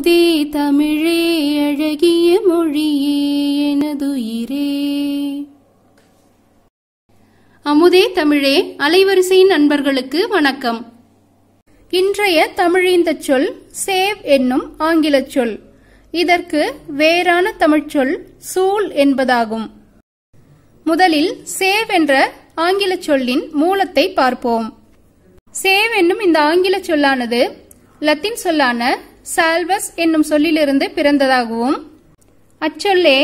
அமுதே தமிழே அழகிய மொழியே எனதுயிரே. அமுதே தமிழே அலைவரிசையின் நண்பர்களுக்கு வணக்கம். இன்றைய தமிழிந்த சொல் சேவ் என்னும் ஆங்கிலச் சொல். இதற்கு வேறான தமிழ்ச்சொல் சூல் என்பதாகும். முதலில் சேவ் என்ற ஆங்கிலச் சொல்லின் மூலத்தை பார்ப்போம். சேவ் என்னும் இந்த ஆங்கில சொல்லானது லத்தீன் சொல்லான சால்வஸ் என்னும் சொல்லிலிருந்து பிறந்ததாகவும் அச்சொல்லே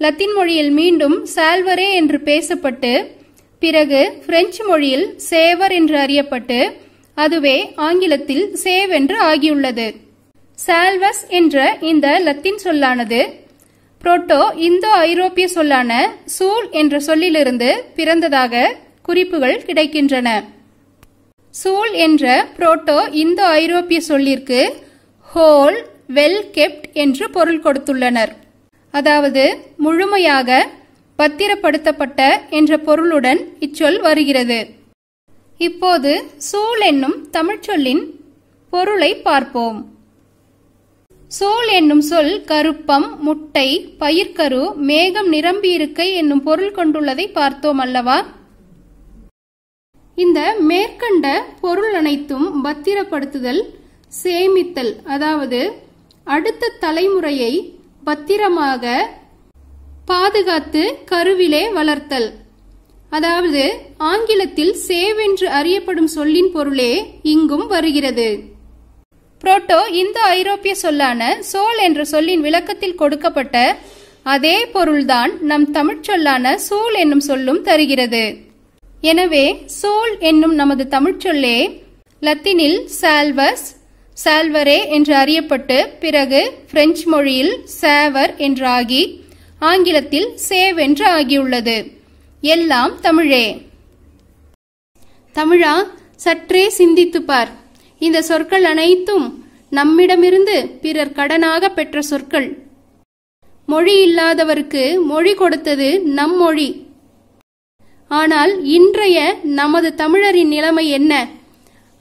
லத்தீன் மொழியில் மீண்டும் சால்வரே என்று பேசப்பட்டு பிறகு பிரெஞ்சு மொழியில் சேவர் என்று அறியப்பட்டு அதுவே ஆங்கிலத்தில் சேவ் என்று ஆகியுள்ளது. சால்வஸ் என்ற இந்த லத்தீன் சொல்லானது புரோட்டோ இந்தோ ஐரோப்பிய சொல்லான சூல் என்ற சொல்லிலிருந்து பிறந்ததாக குறிப்புகள் கிடைக்கின்றன. சூல் என்ற புரோட்டோ இந்தோ ஐரோப்பிய சொல்லிற்கு ஹோல் வெல் கெப்ட் என்று பொருள் கொடுத்துள்ளனர். அதாவது முழுமையாக பத்திரப்படுத்தப்பட்ட என்ற பொருளுடன் இச்சொல் வருகிறது. இப்போது சூல் என்னும் தமிழ்ச்சொல்லின் பொருளை பார்ப்போம். சோல் என்னும் சொல் கருப்பம் முட்டை பயிர்க்கரு மேகம் நிரம்பியிருக்கை என்னும் பொருள் கொண்டுள்ளதை பார்த்தோம் அல்லவா? இந்த மேற்கண்ட பொருள் அனைத்தும் பத்திரப்படுத்துதல் சேமித்தல் அதாவது அடுத்த தலைமுறையை பத்திரமாக பாதுகாத்து கருவிலே வளர்த்தல். அதாவது ஆங்கிலத்தில் சேவ் என்று அறியப்படும் சொல்லின் பொருளே இங்கும் வருகிறது. புரோட்டோ இந்தோ ஐரோப்பிய சொல்லான சோல் என்ற சொல்லின் விளக்கத்தில் கொடுக்கப்பட்ட அதே பொருள்தான் நம் தமிழ்ச் சொல்லான சூல் என்னும் சொல்லும் தருகிறது. எனவே சோல் என்னும் நமது தமிழ்ச்சொல்லே லத்தீனில் சால்வஸ் சால்வரே என்று அறியப்பட்டு பிறகு பிரெஞ்சு மொழியில் சேவர் என்று ஆகி ஆங்கிலத்தில் சேவ் என்று ஆகியுள்ளது. எல்லாம் தமிழே. தமிழா சற்றே சிந்தித்து பார். இந்த சொற்கள் அனைத்தும் நம்மிடமிருந்து பிறர் கடனாக பெற்ற சொற்கள். மொழி இல்லாதவருக்கு மொழி கொடுத்தது நம் மொழி. ஆனால் இன்றைய நமது தமிழரின் நிலைமை என்ன?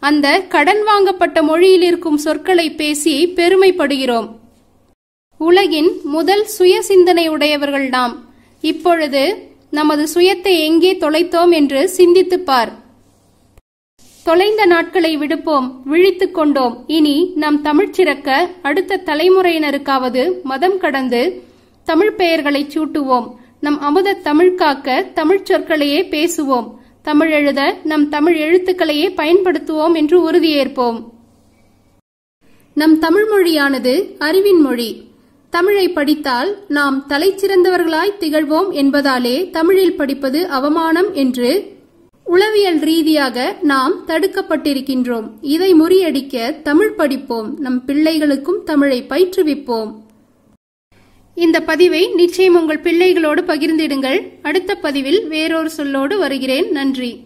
அந்த கடன் வாங்கப்பட்ட மொழியில் இருக்கும் சொற்களை பேசி பெருமைப்படுகிறோம். உலகின் முதல் சுய சிந்தனை உடையவர்கள் நாம். இப்பொழுது நமது சுயத்தை எங்கே தொலைத்தோம் என்று சிந்தித்துப் பார். தொலைந்த நாட்களை விடுப்போம் விழித்துக் கொண்டோம். இனி நம் தமிழ்ச்சிறக்க அடுத்த தலைமுறையினருக்காவது மதம் கடந்து தமிழ் பெயர்களை சூட்டுவோம். நம் அமுத தமிழ்காக்க தமிழ் சொற்களையே பேசுவோம். தமிழ் எழுத நம் தமிழ் எழுத்துக்களையே பயன்படுத்துவோம் என்று உறுதியேற்போம். நம் தமிழ் மொழியானது அறிவின் மொழி. தமிழை படித்தால் நாம் தலைச்சிறந்தவர்களாய் திகழ்வோம் என்பதாலே தமிழில் படிப்பது அவமானம் என்று உளவியல் ரீதியாக நாம் தடுக்கப்பட்டிருக்கின்றோம். இதை முறியடிக்க தமிழ் படிப்போம். நம் பிள்ளைகளுக்கும் தமிழை பயிற்றுவிப்போம். இந்த பதிவை நிச்சயம் உங்கள் பிள்ளைகளோடு பகிர்ந்திடுங்கள். அடுத்த பதிவில் வேறொரு சொல்லோடு வருகிறேன். நன்றி.